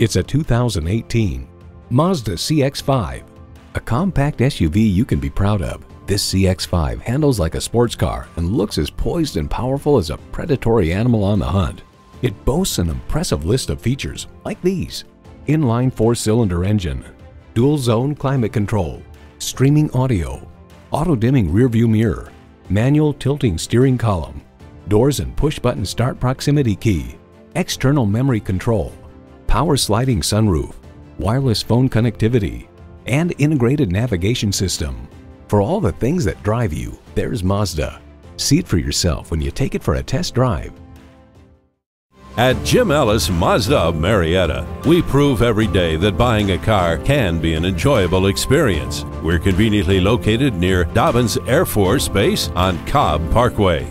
It's a 2018 Mazda CX-5. A compact SUV you can be proud of, this CX-5 handles like a sports car and looks as poised and powerful as a predatory animal on the hunt. It boasts an impressive list of features like these. Inline four-cylinder engine, dual zone climate control, streaming audio, auto-dimming rearview mirror, manual tilting steering column, doors and push-button start proximity key, external memory control, power sliding sunroof, wireless phone connectivity, and integrated navigation system. For all the things that drive you, there's Mazda. See it for yourself when you take it for a test drive. At Jim Ellis Mazda of Marietta, we prove every day that buying a car can be an enjoyable experience. We're conveniently located near Dobbins Air Force Base on Cobb Parkway.